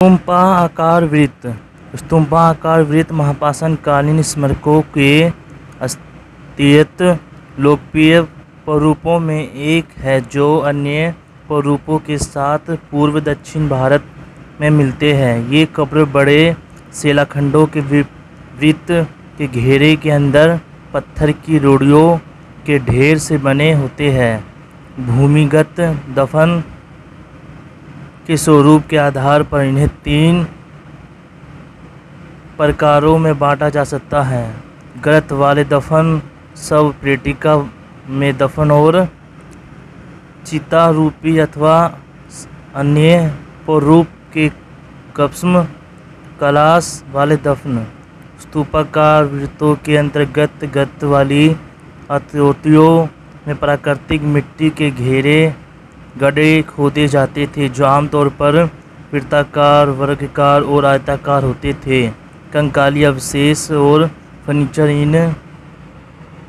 स्तूपाकार वृत्त स्तूपाकार वृत्त महापाषाणकालीन स्मारकों के अत्यंत लोकप्रिय प्रारूपों में एक है, जो अन्य प्रारूपों के साथ पूर्व दक्षिण भारत में मिलते हैं। ये कब्र बड़े शिलाखंडों के वृत्त के घेरे के अंदर पत्थर की रोड़ियों के ढेर से बने होते हैं। भूमिगत दफन के स्वरूप के आधार पर इन्हें तीन प्रकारों में बांटा जा सकता है। गर्त वाले दफन, सब पेटिका में दफन और चिता रूपी अथवा अन्य रूप के कप्स्म कलाश वाले दफन। स्तूपाकार वृत्तों के अंतर्गत गत वाली अत्योतियों में प्राकृतिक मिट्टी के घेरे गड्ढे खोदे जाते थे, जो आमतौर पर वृत्ताकार, वर्गाकार और आयताकार होते थे। कंकाली अवशेष और फर्नीचर इन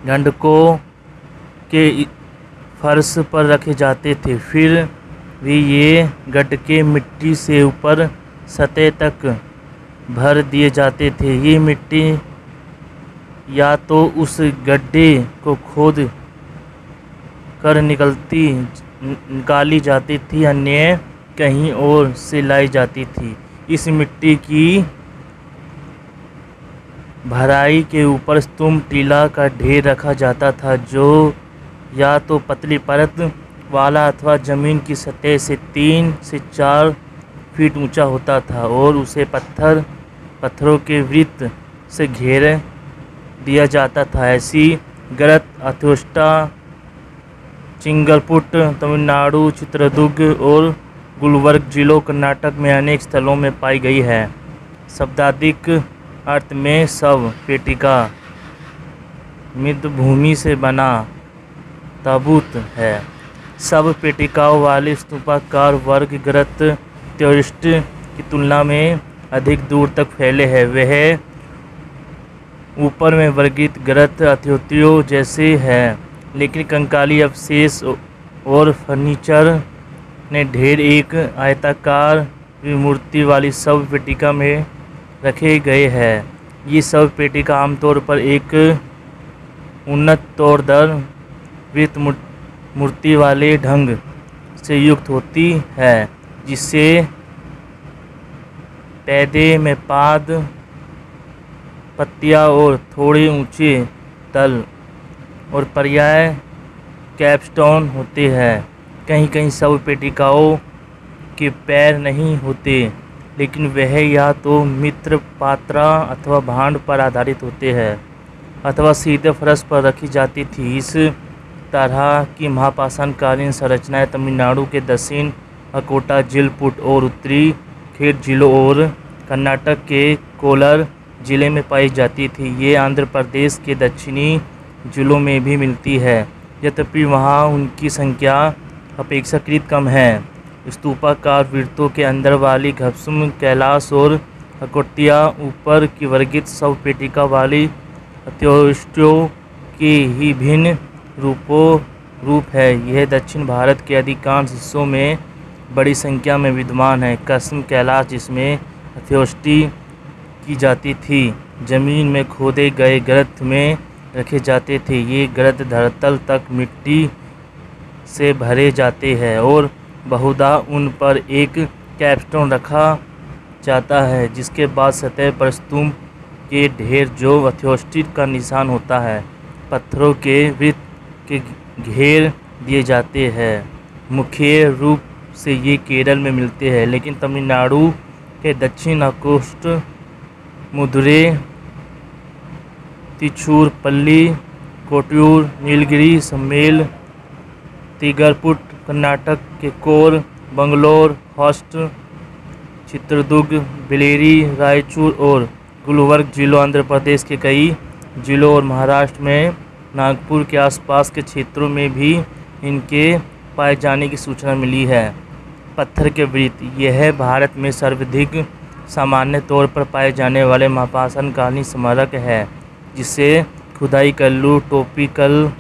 गंडकों के फर्श पर रखे जाते थे। फिर भी ये गटके मिट्टी से ऊपर सतह तक भर दिए जाते थे। ये मिट्टी या तो उस गड्ढे को खोद कर निकलती निकाली जाती थी, अन्य कहीं और से लाई जाती थी। इस मिट्टी की भराई के ऊपर स्तूप, टीला का ढेर रखा जाता था, जो या तो पतली परत वाला अथवा ज़मीन की सतह से तीन से चार फीट ऊँचा होता था और उसे पत्थर, पत्थरों के वृत्त से घेर दिया जाता था। ऐसी गलत अथोष्टा चिंगलपुट, तमिलनाडु, चित्रदुर्ग और गुलबर्ग जिलों कर्नाटक में अनेक स्थलों में पाई गई है। शब्दाधिक अर्थ में सब पेटिका, मृदभूमि से बना ताबूत है। सब पेटिकाओं वाले स्तूपाकार वर्ग ग्रत त्योरिस्ट की तुलना में अधिक दूर तक फैले हैं। वह ऊपर में वर्गित ग्रत अत्योतियों जैसे है। लेकिन कंकाली अवशेष और फर्नीचर ने ढेर एक आयताकार मूर्ति वाली शव पेटिका में रखे गए हैं। ये शव पेटिका आमतौर पर एक उन्नत तौर दर वृत्त मूर्ति वाले ढंग से युक्त होती है जिससे पैदे में पाद, पत्तियाँ और थोड़े ऊँचे तल और पर्याय कैपस्टोन होते हैं। कहीं कहीं सब पेटिकाओं के पैर नहीं होते, लेकिन वह या तो मित्र, पात्रा अथवा भांड पर आधारित होते हैं, अथवा सीधे फर्श पर रखी जाती थी। इस तरह की महापाषाणकालीन संरचनाएँ तमिलनाडु के दक्षिण अकोटा, जिलपुट और उत्तरी खेत जिलों और कर्नाटक के कोलर ज़िले में पाई जाती थी। ये आंध्र प्रदेश के दक्षिणी जिलों में भी मिलती है, यद्यपि वहाँ उनकी संख्या अपेक्षाकृत कम है। स्तूपाकार वृत्तों के अंदर वाली घपसुम कैलाश और अकोटिया ऊपर की वर्गित सब पेटिका वाली अत्योष्टियों के ही भिन्न रूपों, रूप है। यह दक्षिण भारत के अधिकांश हिस्सों में बड़ी संख्या में विद्यमान है। कसम कैलाश जिसमें अत्योष्टि की जाती थी, ज़मीन में खोदे गए ग्रंथ में रखे जाते थे। ये गर्द धरतल तक मिट्टी से भरे जाते हैं और बहुधा उन पर एक कैपस्टोन रखा जाता है, जिसके बाद सतह पर स्तूप के ढेर जो अथोस्टिक का निशान होता है, पत्थरों के वृत्त के घेर दिए जाते हैं। मुख्य रूप से ये केरल में मिलते हैं, लेकिन तमिलनाडु के दक्षिण अकोस्ट मुदरे तिछूरपल्ली कोट्यूर, नीलगिरी, सम्मेल, तिगरपुट, कर्नाटक के कोर बंगलोर, हॉस्ट, चित्रदुर्ग, बिलेरी, रायचूर और गुलबर्ग जिलों, आंध्र प्रदेश के कई जिलों और महाराष्ट्र में, नागपुर के आसपास के क्षेत्रों में भी इनके पाए जाने की सूचना मिली है। पत्थर के वृत्त यह भारत में सर्वाधिक सामान्य तौर पर पाए जाने वाले महापाषाणकालीन स्मारक है। जिसे खुदाई कल्लू टोपिकल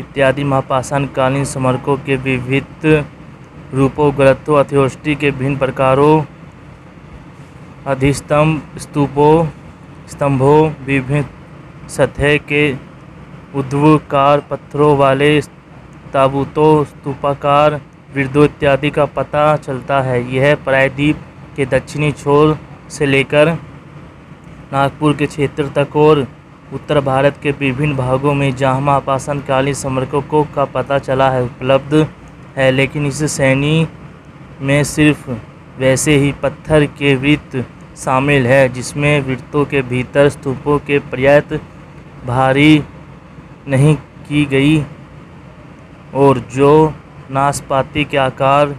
इत्यादि महापाषाणकालीन स्मारकों के विविध रूपों, ग्रंथों अथोष्टि के भिन्न प्रकारों, अधिस्तंभ, स्तूपों, स्तंभों, विभिन्न सतह के ऊर्ध्वकार पत्थरों वाले ताबूतों, स्तूपाकार वृद्धों इत्यादि का पता चलता है। यह प्रायद्वीप के दक्षिणी छोर से लेकर नागपुर के क्षेत्र तक और उत्तर भारत के विभिन्न भागों में जहाँ आपासन कालीन स्मारकों का पता चला है, उपलब्ध है, लेकिन इस श्रेणी में सिर्फ़ वैसे ही पत्थर के वृत्त शामिल है, जिसमें वृत्तों के भीतर स्तूपों के पर्याप्त भारी नहीं की गई और जो नाशपाती के आकार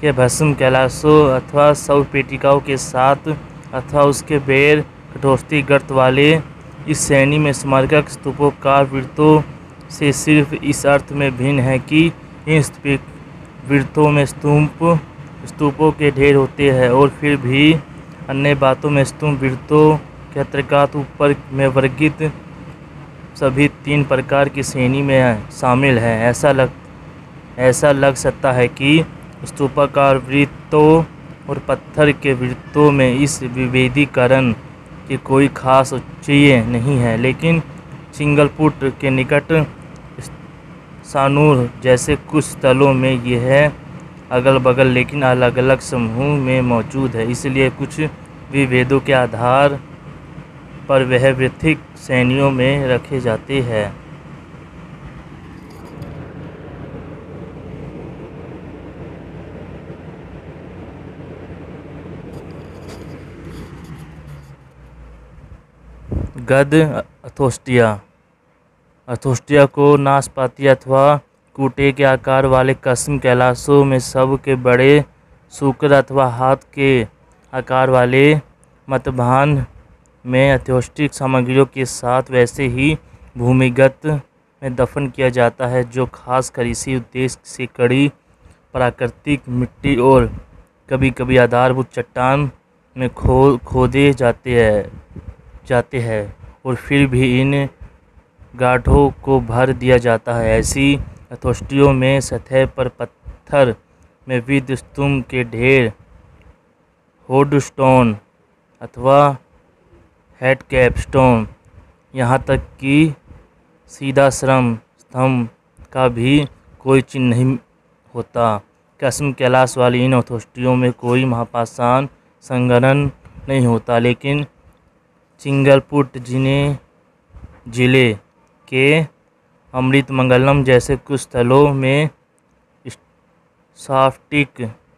के भस्म, कैलाशों अथवा शव पेटिकाओं के साथ अथवा उसके बेर कठोस्ती गर्त वाले इस श्रेणी में स्मारक स्तूपोकार वृत्तों से सिर्फ़ इस अर्थ में भिन्न है कि इन वृत्तों में स्तूप स्तूपों के ढेर होते हैं और फिर भी अन्य बातों में स्तूप वृत्तों के अंतर्गत ऊपर में वर्गित सभी तीन प्रकार की श्रेणी में शामिल है। ऐसा लग ऐसा लग सकता है कि स्तूपाकार वृत्तों और पत्थर के वृत्तों में इस विभेदीकरण की कोई खास चाहिए नहीं है, लेकिन सिंगलपुट के निकट सानूर जैसे कुछ स्थलों में यह अगल बगल लेकिन अलग अलग समूह में मौजूद है। इसलिए कुछ विभेदों के आधार पर वह वृत्तिक श्रेणियों में रखे जाते हैं। गद, अथोस्टिया। अथोस्टिया को नाशपाती अथवा कूटे के आकार वाले कस्म कैलाशों में सब के बड़े शुक्र अथवा हाथ के आकार वाले मतभान में अथोस्टिक सामग्रियों के साथ वैसे ही भूमिगत में दफन किया जाता है, जो खासकर इसी उद्देश्य से कड़ी प्राकृतिक मिट्टी और कभी कभी आधारभूत चट्टान में खो, खोदे जाते हैं। जाते हैं और फिर भी इन गाढ़ों को भर दिया जाता है। ऐसी अथोष्टियों में सतह पर पत्थर में विद स्तूप के ढेर, होडस्टोन अथवा हेड कैपस्टोन यहाँ तक कि सीधा श्रम स्तंभ का भी कोई चिन्ह नहीं होता। कसम कैलाश वाली इन अथोष्टियों में कोई महापाषाण संगठन नहीं होता, लेकिन चिंगलपुट जिन्हें ज़िले के अमृतमंगलम जैसे कुछ स्थलों में साफ्टिक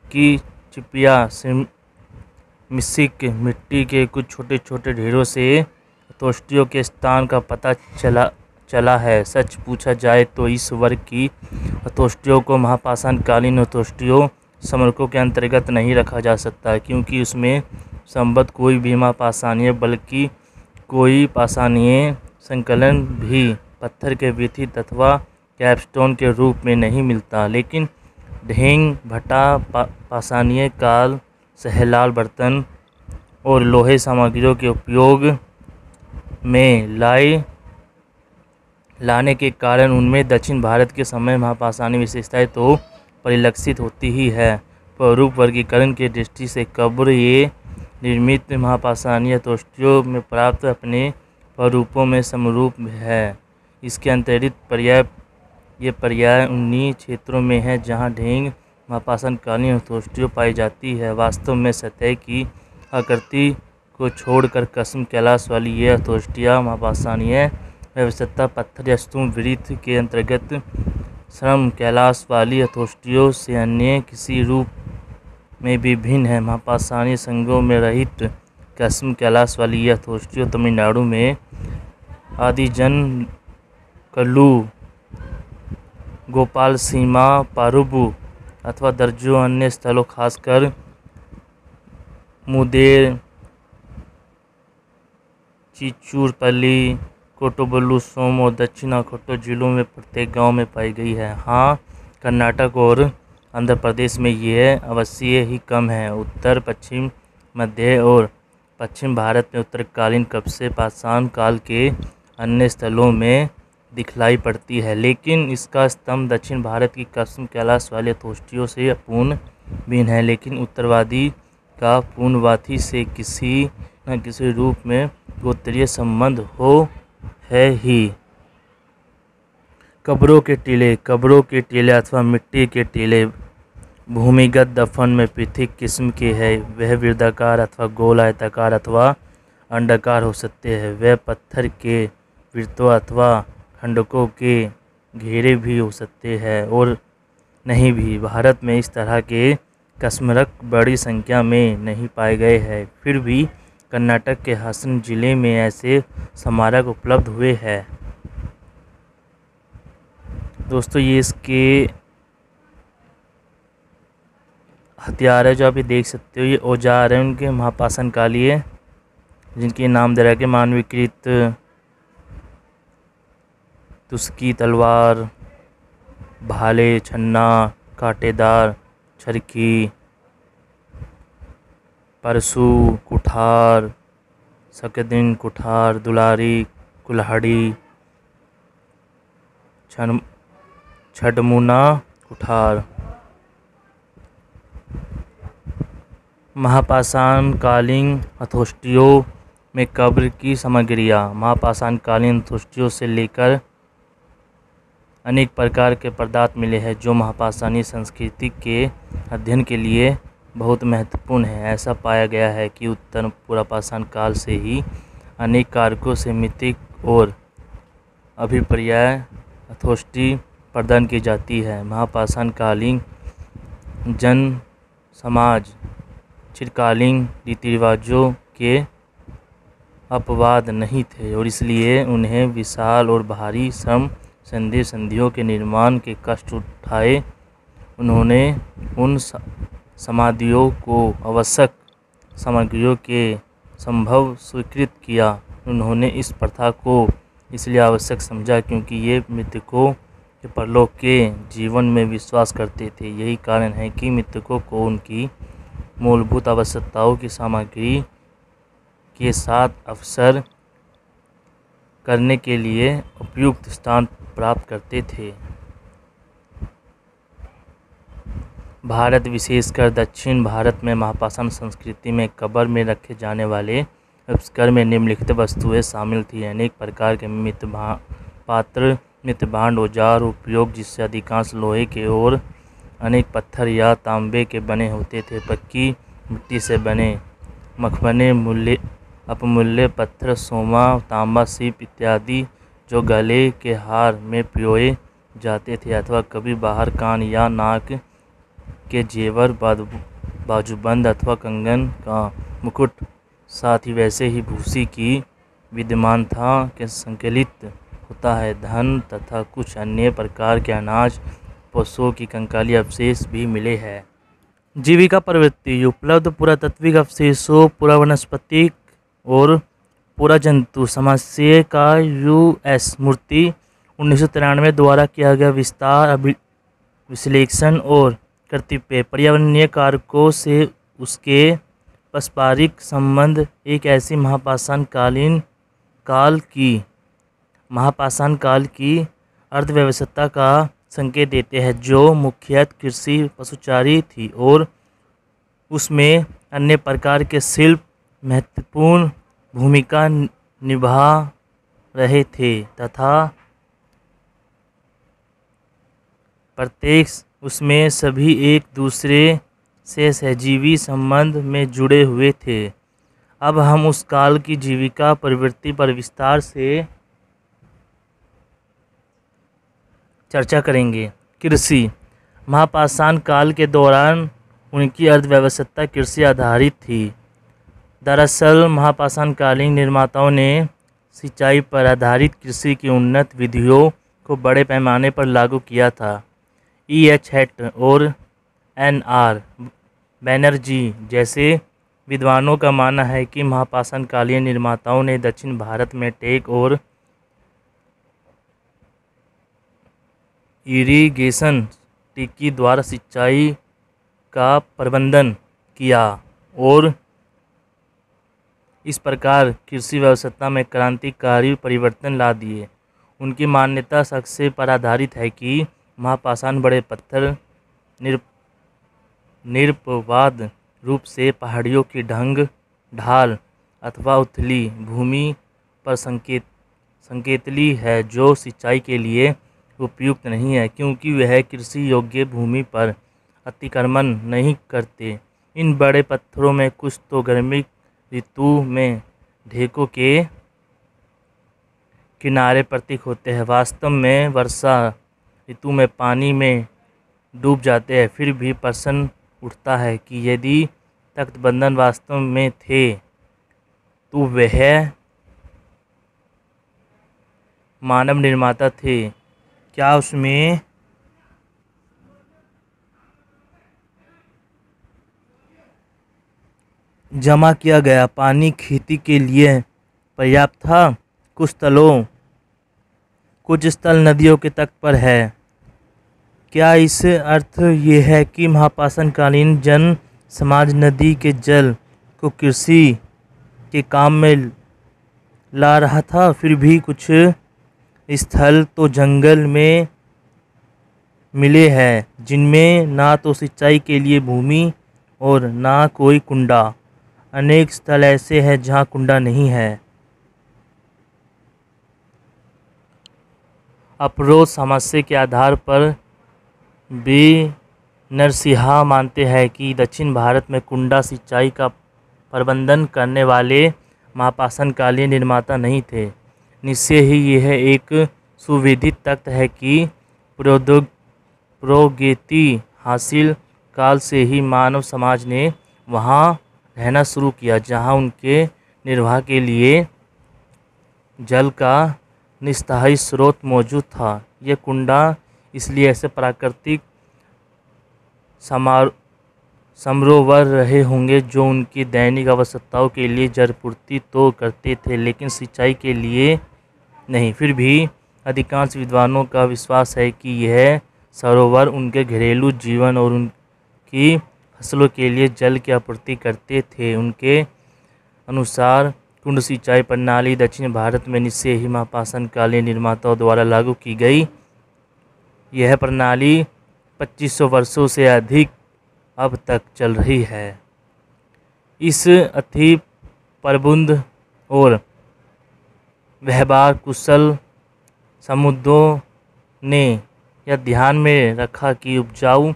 की चिपिया मिसिक मिट्टी के कुछ छोटे छोटे ढेरों से तोष्टियों के स्थान का पता चला चला है। सच पूछा जाए तो इस वर्ग की हतोष्टियों को महापाषाणकालीन हतोष्टियों समरकों के अंतर्गत नहीं रखा जा सकता, क्योंकि उसमें संबद्ध कोई भी पाषाणीय बल्कि कोई पाषाणीय संकलन भी पत्थर के व्यथित अथवा कैपस्टोन के रूप में नहीं मिलता। लेकिन ढेंग भट्टा पा, पाषाणीय काल सहलाल बर्तन और लोहे सामग्रियों के उपयोग में लाए लाने के कारण उनमें दक्षिण भारत के समय महापाषाणी विशेषताएँ तो परिलक्षित होती ही है। रूप वर्गीकरण की दृष्टि से कब्र ये निर्मित महापाषाणीय तोष्टियों में प्राप्त अपने स्वरूपों में समरूप है। इसके अंतरित पर्याय, ये पर्याय उन्हीं क्षेत्रों में है जहाँ ढेंग महापाषाणकालीन हथोष्टियों पाई जाती है। वास्तव में सतह की आकृति को छोड़कर कसम कैलाश वाली यह हथोष्टियाँ महापाषाणीय व्यवस्था, पत्थर या वृत्त के अंतर्गत श्रम कैलाश वाली हथोष्टियों से अन्य किसी रूप में भी भिन्न है। महापाषाणी संघों में रहित कसम, कैलाश वाली यह थोष्टियों तमिलनाडु में आदिजन, कल्लू, गोपाल सीमा, पारुबु अथवा दर्जों अन्य स्थलों, खासकर मुदेर, चिचूरपल्ली, कोटोबल्लू, सोम और दक्षिण कोटो जिलों में प्रत्येक गाँव में पाई गई है। हाँ कर्नाटक और आंध्र प्रदेश में यह अवश्य ही कम है। उत्तर, पश्चिम मध्य और पश्चिम भारत में उत्तरकालीन कब से पाषाण काल के अन्य स्थलों में दिखलाई पड़ती है, लेकिन इसका स्तंभ दक्षिण भारत की कसम कैलाश वाले तोष्टियों से अपूर्ण भिन्न है। लेकिन उत्तरवादी का पूर्णवाती से किसी न किसी रूप में गोत्रीय संबंध हो है ही। कब्रों के टीले, कब्रों के टीले अथवा मिट्टी के टीले, भूमिगत दफन में पृथक किस्म के है, वह वृद्धाकार अथवा गोल आयताकार अथवा अंडाकार हो सकते हैं, वह पत्थर के वृत्तों अथवा खंडकों के घेरे भी हो सकते हैं और नहीं भी। भारत में इस तरह के कसमरक बड़ी संख्या में नहीं पाए गए हैं। फिर भी कर्नाटक के हासन ज़िले में ऐसे स्मारक उपलब्ध हुए हैं। दोस्तों, ये इसके हथियार है जो आप ये देख सकते हो। ये औज़ार हैं उनके महापाषण महापासन कालीय जिनके नाम दे है मानवीकृत, तुस्की, तलवार, भाले, छन्ना, कांटेदार, छरकी, परसू, कुठार, सकदिन, कुठार, दुलारी, कुल्हाड़ी छडमुना कुठार महापाषाण कालीन हथोष्टियों में कब्र की सामग्रियाँ। महापाषाण कालीन हथोष्टियों से लेकर अनेक प्रकार के पदार्थ मिले हैं, जो महापाषाणी संस्कृति के अध्ययन के लिए बहुत महत्वपूर्ण है। ऐसा पाया गया है कि उत्तर पुरापाषाण काल से ही अनेक कारकों से मितिक और अभिप्राय अथोष्टि प्रदान की जाती है। महापाषाण कालीन जन समाज चिरकालीन रीति रिवाजों के अपवाद नहीं थे और इसलिए उन्हें विशाल और भारी श्रम संधि संधियों के निर्माण के कष्ट उठाए। उन्होंने उन समाधियों को आवश्यक सामग्रियों के संभव स्वीकृत किया। उन्होंने इस प्रथा को इसलिए आवश्यक समझा क्योंकि ये मृतकों के परलोक के जीवन में विश्वास करते थे। यही कारण है कि मृतकों को उनकी मूलभूत आवश्यकताओं की सामग्री के साथ अवसर करने के लिए उपयुक्त स्थान प्राप्त करते थे। भारत, विशेषकर दक्षिण भारत में महापाषाण संस्कृति में कब्र में रखे जाने वाले उपस्कर में निम्नलिखित वस्तुएँ शामिल थी। अनेक प्रकार के मित पात्र मित भांड औज़ार उपयोग, जिससे अधिकांश लोहे के और अनेक पत्थर या तांबे के बने होते थे पक्की मिट्टी से बने मखमने मूल्य, अपमूल्य पत्थर, सोमा, तांबा, सीप इत्यादि जो गले के हार में पियोए जाते थे, अथवा कभी बाहर कान या नाक के जेवर बाजूबंद अथवा कंगन का मुकुट। साथ ही वैसे ही भूसी की विद्यमान था, के संकलित होता है। धन तथा कुछ अन्य प्रकार के अनाज, पशुओं की कंकाली अवशेष भी मिले हैं। जीविका प्रवृत्ति, उपलब्ध पुरातत्विक अवशेषों, पुरा वनस्पतिक और पूरा जंतु समस्या का यूएस मूर्ति उन्नीस द्वारा किया गया विस्तार विश्लेषण और कर्तव्य पर्यावरणीय कारकों से उसके पारस्परिक संबंध एक ऐसी महापाषाणकालीन काल की महापाषाण काल की अर्थव्यवस्था का संकेत देते हैं, जो मुख्यतः कृषि पशुचारी थी और उसमें अन्य प्रकार के शिल्प महत्वपूर्ण भूमिका निभा रहे थे तथा प्रत्येक उसमें सभी एक दूसरे से सहजीवी संबंध में जुड़े हुए थे। अब हम उस काल की जीविका प्रवृत्ति पर विस्तार से चर्चा करेंगे। कृषि। महापाषाण काल के दौरान उनकी अर्थव्यवस्था कृषि आधारित थी। दरअसल महापाषाणकालीन निर्माताओं ने सिंचाई पर आधारित कृषि की उन्नत विधियों को बड़े पैमाने पर लागू किया था। ई एच हेट और एन आर बैनर्जी जैसे विद्वानों का मानना है कि महापाषाणकालीन निर्माताओं ने दक्षिण भारत में टेक और इरिगेशन टिक्की द्वारा सिंचाई का प्रबंधन किया और इस प्रकार कृषि व्यवस्था में क्रांतिकारी परिवर्तन ला दिए। उनकी मान्यता शख्स पर आधारित है कि महापाषाण बड़े पत्थर निर निरपवाद रूप से पहाड़ियों की ढंग, ढाल अथवा उथली भूमि पर संकेत, संकेतली है जो सिंचाई के लिए उपयुक्त नहीं है, क्योंकि वह कृषि योग्य भूमि पर अतिक्रमण नहीं करते। इन बड़े पत्थरों में कुछ तो गर्मी ऋतु में ढेकों के किनारे प्रतीक होते हैं। वास्तव में वर्षा ऋतु में पानी में डूब जाते हैं, फिर भी प्रश्न उठता है कि यदि तख्तबंधन वास्तव में थे तो वह मानव निर्माता थे। क्या उसमें? जमा किया गया पानी खेती के लिए पर्याप्त था। कुछ स्थलों कुछ स्थल नदियों के तट पर है। क्या इस अर्थ ये है कि महापाषणकालीन जन समाज नदी के जल को कृषि के काम में ला रहा था? फिर भी कुछ स्थल तो जंगल में मिले हैं, जिनमें ना तो सिंचाई के लिए भूमि और ना कोई कुंडा। अनेक स्थल ऐसे हैं जहाँ कुंडा नहीं है। अप्रोच समस्या के आधार पर भी नरसिंहा मानते हैं कि दक्षिण भारत में कुंडा सिंचाई का प्रबंधन करने वाले महापाषाणकालीन निर्माता नहीं थे। निश्चय ही यह एक सुविधित तथ्य है कि प्रौद्योग प्रौद्योगिकी हासिल काल से ही मानव समाज ने वहाँ रहना शुरू किया, जहाँ उनके निर्वाह के लिए जल का निस्ताही स्रोत मौजूद था। यह कुंडा इसलिए ऐसे प्राकृतिक समार समरोवर रहे होंगे जो उनकी दैनिक आवश्यकताओं के लिए जलपूर्ति तो करते थे, लेकिन सिंचाई के लिए नहीं, फिर भी अधिकांश विद्वानों का विश्वास है कि यह सरोवर उनके घरेलू जीवन और उनकी फ़सलों के लिए जल की आपूर्ति करते थे। उनके अनुसार कुंड सिंचाई प्रणाली दक्षिण भारत में निश्चय ही महापाषाण कालीन निर्माताओं द्वारा लागू की गई। यह प्रणाली 2500 वर्षों से अधिक अब तक चल रही है। इस अति प्रबुंध और व्यवहार कुशल समुद्रों ने यह ध्यान में रखा कि उपजाऊ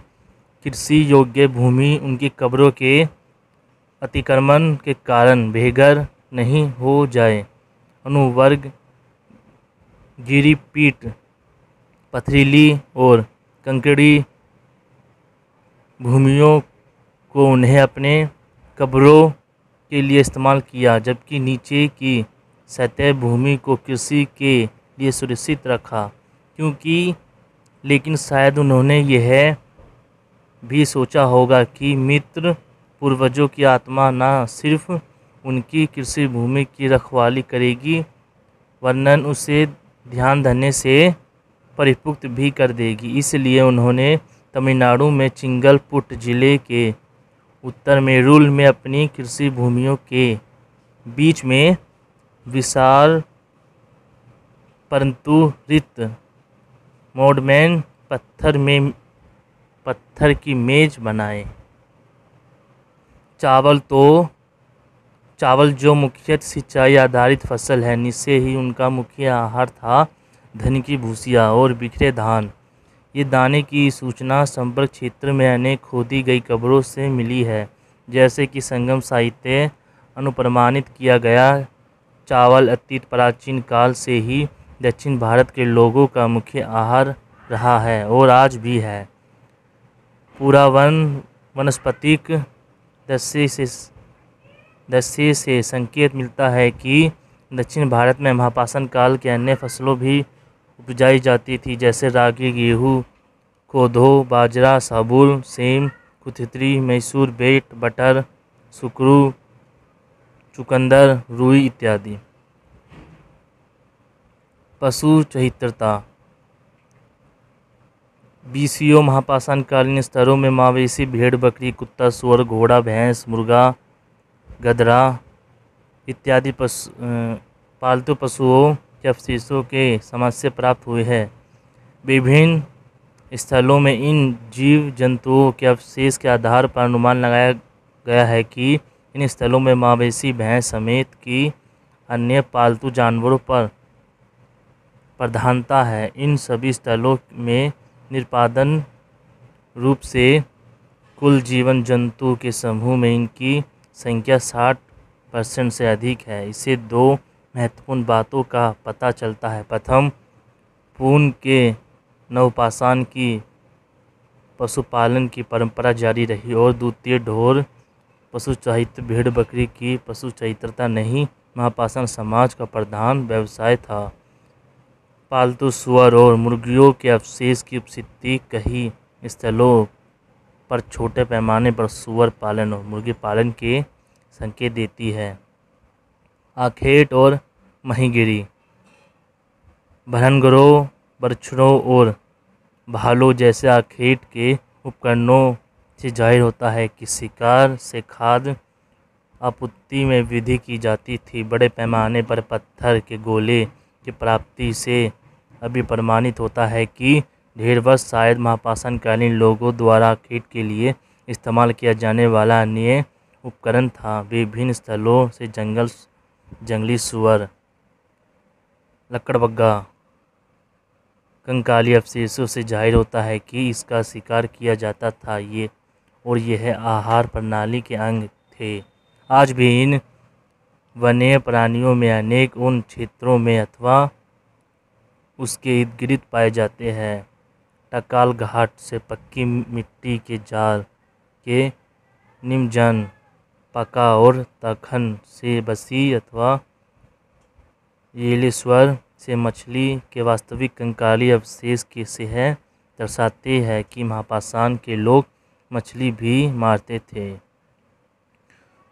कृषि योग्य भूमि उनकी कब्रों के अतिक्रमण के कारण बेघर नहीं हो जाए। अनुवर्ग, गिरिपीठ, पथरीली और कंकड़ी भूमियों को उन्हें अपने कब्रों के लिए इस्तेमाल किया, जबकि नीचे की सतह भूमि को कृषि के लिए सुरक्षित रखा, क्योंकि लेकिन शायद उन्होंने यह भी सोचा होगा कि मित्र पूर्वजों की आत्मा न सिर्फ़ उनकी कृषि भूमि की रखवाली करेगी, वर्णन उसे ध्यान धरने से परिपुक्त भी कर देगी। इसलिए उन्होंने तमिलनाडु में चिंगलपुट ज़िले के उत्तर में रूल में अपनी कृषि भूमियों के बीच में विशाल परंतु रित मोडमैन पत्थर में, पत्थर की मेज बनाए। चावल तो चावल जो मुख्य सिंचाई आधारित फ़सल है, निश्चय ही उनका मुख्य आहार था धन की भूसिया और बिखरे धान। ये दाने की सूचना संपर्क क्षेत्र में अनेक खोदी गई कब्रों से मिली है, जैसे कि संगम साहित्य अनुप्रमाणित किया गया चावल अतीत प्राचीन काल से ही दक्षिण भारत के लोगों का मुख्य आहार रहा है और आज भी है। पूरा वन वनस्पतिक दृश्य से दृश्य से संकेत मिलता है कि दक्षिण भारत में महापाषाण काल के अन्य फ़सलों भी उपजाई जाती थी, जैसे रागी, गेहूँ कोदो बाजरा साबुल सेम, कुथित्री, मैसूर, बेट, बटर, सुकरू चुकंदर, रुई इत्यादि। पशु चहित्रता बीसीओ महापाषाण कालीन स्तरों में मवेशी, भेड़, बकरी, कुत्ता, सुअर, घोड़ा, भैंस, मुर्गा गदरा इत्यादि पशु पालतू पशुओं के अवशेषों के समस्या प्राप्त हुए हैं। विभिन्न स्थलों में इन जीव जंतुओं के अवशेष के आधार पर अनुमान लगाया गया है कि इन स्थलों में मवेशी, भैंस समेत की अन्य पालतू जानवरों पर प्रधानता है। इन सभी स्थलों में निष्पादन रूप से कुल जीवन जंतु के समूह में इनकी संख्या साठ परसेंट से अधिक है। इससे दो महत्वपूर्ण बातों का पता चलता है। प्रथम, पून के नवपाषाण की पशुपालन की परंपरा जारी रही और द्वितीय, ढोर पशु चहित भेड़ बकरी की पशु चहित्रता नहीं, महापाषाण समाज का प्रधान व्यवसाय था। पालतू सुअर और मुर्गियों के अवशेष की उपस्थिति कई स्थलों पर छोटे पैमाने पर सुअर पालन और मुर्गी पालन के संकेत देती है। आखेट और महीगिरी भरनगरों बरछड़ों और भालों जैसे आखेट के उपकरणों से ज़ाहिर होता है कि शिकार से खाद्य आपूर्ति में वृद्धि की जाती थी। बड़े पैमाने पर पत्थर के गोले की प्राप्ति से अभी प्रमाणित होता है कि ढेर वर्ष शायद महापाषाणकालीन लोगों द्वारा कीट के लिए इस्तेमाल किया जाने वाला अन्य उपकरण था। विभिन्न स्थलों से जंगल, जंगली सुअर, लकड़बग्गा, कंकाली अवशेषों से ज़ाहिर होता है कि इसका शिकार किया जाता था। ये और यह आहार प्रणाली के अंग थे। आज भी इन वन्य प्राणियों में अनेक उन क्षेत्रों में अथवा उसके इर्द गिर्द पाए जाते हैं। टकाल घाट से पक्की मिट्टी के जाल के निमजन पका और तखन से बसी अथवा येलेश्वर से मछली के वास्तविक कंकाली अवशेष के से है, दर्शाते हैं कि महापाषाण के लोग मछली भी मारते थे।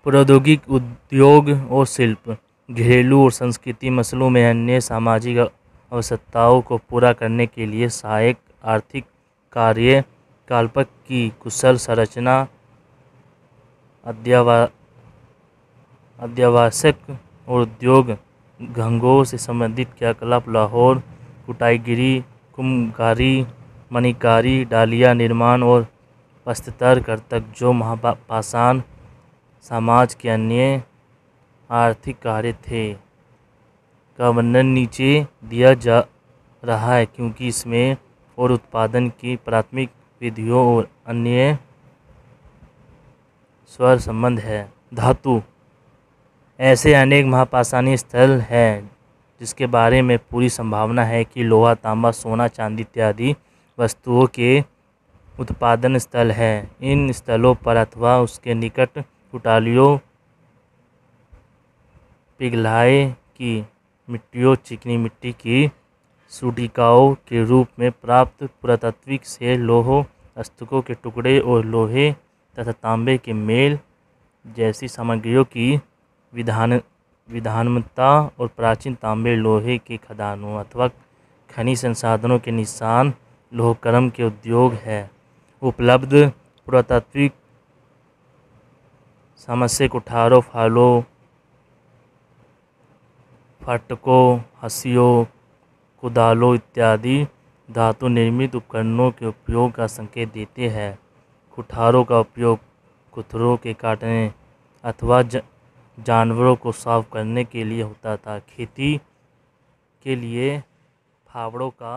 प्रौद्योगिक उद्योग और शिल्प, घरेलू और संस्कृति मसलों में अन्य सामाजिक आवश्यकताओं को पूरा करने के लिए सहायक आर्थिक कार्य काल्पक की कुशल संरचना अध्यावा अध्यावश्यक और उद्योग घंगों से संबंधित क्रियाकलाप, लाहौर, कुटाईगिरी, कुम्भकारी, मणिकारी, डालिया निर्माण और वस्त्र तक जो महापाषाण समाज के अन्य आर्थिक कार्य थे, का वर्णन नीचे दिया जा रहा है, क्योंकि इसमें और उत्पादन की प्राथमिक विधियों और अन्य स्वर संबंध है। धातु ऐसे अनेक महापाषाणी स्थल हैं, जिसके बारे में पूरी संभावना है कि लोहा, तांबा, सोना, चांदी इत्यादि वस्तुओं के उत्पादन स्थल हैं। इन स्थलों पर अथवा उसके निकट कुटालियों, पिघलाए की मिट्टियों, चिकनी मिट्टी की सूटिकाओं के रूप में प्राप्त पुरातात्विक से लोह अस्तकों के टुकड़े और लोहे तथा तांबे के मेल जैसी सामग्रियों की विधान विधानमता और प्राचीन तांबे, लोहे के खदानों अथवा खनिज संसाधनों के निशान लोहकर्म के उद्योग है। उपलब्ध पुरातात्विक समस्या कुठारों फालों, फाटकों, हंसियों, कुदालों इत्यादि धातु निर्मित उपकरणों के उपयोग का संकेत देते हैं। कुठारों का उपयोग कुथरों के काटने अथवा जानवरों को साफ़ करने के लिए होता था। खेती के लिए फावड़ों का